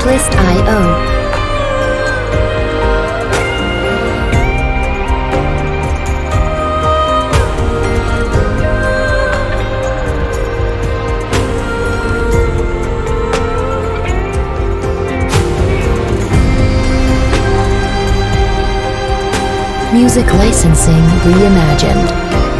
Artlist.io Music licensing reimagined.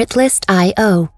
Artlist.io